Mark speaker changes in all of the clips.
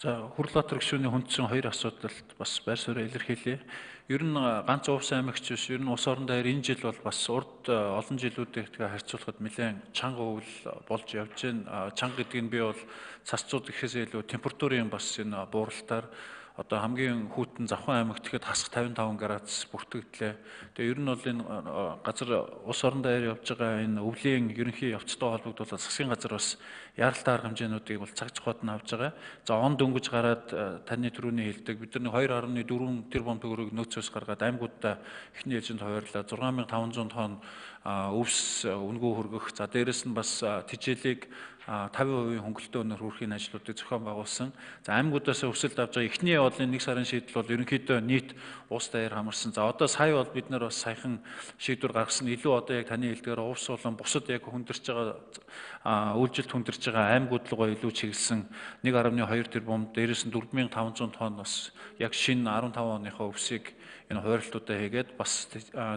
Speaker 1: За Хүрлбаатар гишүүний хүндсэн хоёр асуудалд бас байр суурь илэрхийлье. Ер нь ганц Увс аймагч биш, ер нь ус орон даяар энэ жил бол бас урд олон жилүүдтэй харьцуулахад нэлээд чанга өвөл болж явж байна. Чанга гэдэг нь би бол цасцууд гэхээсээ илүү температурын бас энэ бууралтаар одоо хамгийн хүүтэн Завхан аймагт тэгэхэд хасах 55 градус бүртгэгдлээ. Тэгээ ер нь бол энэ газар ус орон даяар явж байгаа энэ өвлийн ерөнхий явцтай холбогдуулаад засгийн газар бас яаралтай арга хэмжээнүүдийг бол цаг цохоод нь авж байгаа. За он дөнгөж гараад таны төрөний хэлдэг бид нар 2.4 тэрбум төгрөг нөөцөөс гаргаад аймагуудаа эхний ээлжинд хуваарлаа 6500 тонн өвс үнгүү хөргөх. За дээрэс нь бас тижээлийг 50% хөнгөлөлтөө өнөр хүрхийн ажлуудыг зохион байгуулсан. За аймагуудаас өсөлт авч байгаа эхний явдлын нэг сарын шийдэл бол ерөнхийдөө нийт ус даяар хамарсан. За одоо сая бол бид нар бас саяхан шийдвэр гаргасан. Илүү одоо яг таны хэлдгээр увс болон бусад яг хүндэрч байгаа үйлжилт хүндэрч байгаа аймагуд руугаа илүү чиглэсэн 1.2 тэрбум дээрээс нь 4500 тонн бас яг шинэ 15 оныхоо өвсийг энэ хуваарлтуудаа хийгээд бас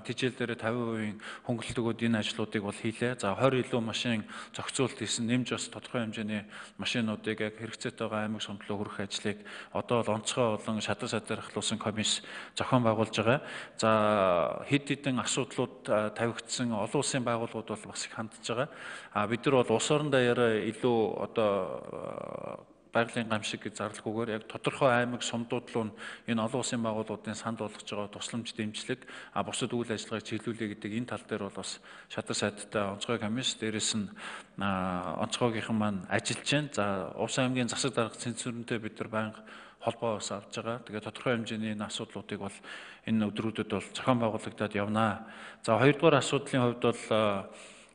Speaker 1: тижэл дээр 50% хөнгөлөлт өгөөд энэ ажлуудыг бол хийлээ. За 20 илүү машин зохицуулт хийсэн нэмж бас тодорхой хэмжээний машинуудыг яг хэрэгцээтэй байгаа аймаг сумдлоо хүргэх ажлыг одоо бол онцгой болон шадар шадар ахлуулсан комисс зохион байгуулж байгаа. За хэд хэдэн асуудлууд тавигдсан олон улсын байгууллагууд бол бас их хандж байгаа. А бид нар бол улс орон даяараа илүү одоо байгалийн гамшиг гэж зарлахгүйгээр яг тодорхой аймаг сумдууд руу энэ олон улсын байгууллагуудын санд болгож байгаа тусламж дэмжлэг а бусад үйл ажиллагааг чиглүүлээ гэдэг энэ тал дээр бол бас шатар сайттай онцгой комисс дээрэс нь онцгойгийнхан маань ажиллаж байна. За Увс аймгийн засаг дарга цэнзүрэнтэй бид нар байнга холбоо бас авж байгаа. Тэгээ тодорхой хэмжээний энэ асуудлуудыг бол энэ өдрүүдэд бол зохион байгуулагдаад явнаа. За хоёрдугаар асуудлын хувьд бол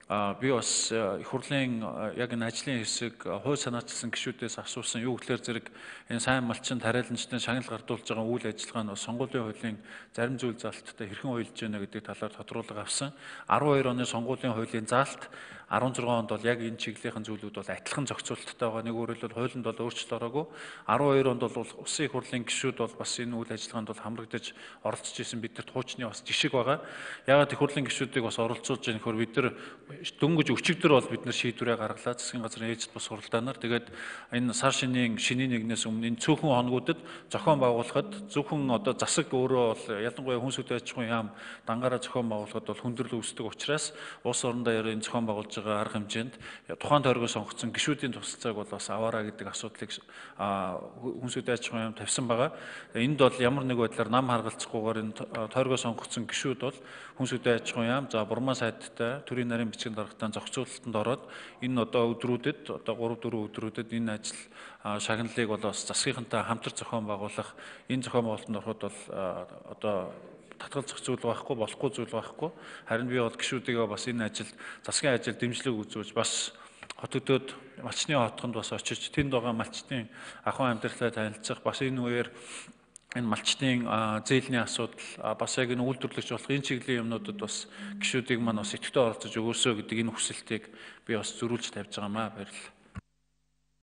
Speaker 1: би бас их хурлын яг энэ ажлын хэсэг хууль санаачилсан гишүүдээс асуусан юу гэхээр зэрэг энэ сайн малчин тариаланчдын шагнал гардуулж байгаа үйл ажиллагаа нь сонгуулийн хуулийн зарим зүйл залттай хэрхэн уялж байна гэдэг талаар тодруулга авсан 12 оны сонгуулийн хуулийн заалт 16 онд бол яг энэ чиглэлийн зүйлүүд бол адилхан зохицуулттай байгаа. Нэг өөрөөр хэлбэл хуулинд бол өөрчлөлт ороогүй. 12 онд бол улсын их хурлын гишүүд бол бас энэ үйл ажиллагаанд бол хамрагдаж оролцож исэн бидэрт хуучны бас жишг байгаа. Ягаад их хурлын гишүүдийг бас оролцуулж байгаа нөхөр бид нар дөнгөж өчигдөр бол бид нар шийдвэрээ гаргалаа. Засгийн газрын ээжд бас хуралдаанаар тэгээд энэ сар шинийн шинийн нэгнээс өмнө энэ цөөхөн хоногудад зохион байгуулахад зөвхөн одоо засаг өөрөө бол ялангуяа хүн сүт аж ахуйн яам дангаараа зохион байгуулахад бол хүндрэл үүсдэг учраас улс орондоо ярин зохион байгуулж байгаа арга хэмжээнд тухайн тойргоо сонгогдсон гишүүдийн тусалцааг бол бас аваараа гэдэг асуудлыг хүнсүүд аж ахуйн яам тавьсан байгаа. Энд бол ямар нэг байдлаар нам харгалцахгүйгээр энэ тойргоо сонгогдсон гишүүд бол хүнсүүд аж ахуйн яам за бурмаа сайттай төрийн нарийн бичгийн даргатаа зохицуулалтанд ороод энэ одоо өдрүүдэд одоо 3 4 өдрүүдэд энэ ажил шагналыг бол бас засгийнхантай хамтар зохион байгуулах энэ зохион байгуулалтанд ороход бол одоо татгалзах зүйл байхгүй болохгүй зүйл байхгүй харин би бол гişүүдийгээ бас энэ ажил засгийн ажил дэмжлэг үзүүлж бас хот өдөөд малчны хотгонд бас очиж тэнд байгаа малчны ахуйн амьдралаа танилцах бас энэ үеэр энэ малчтын зээлийн асуудал бас яг энэ үйлдвэрлэгч болох энэ чиглэлийн юмнуудад бас гişүүдийг маань бас идэвхтэй оролцож өгөөсөө гэдэг энэ хүсэлтийг би бас зөрүүлж тавьж байгаамаа баярлалаа.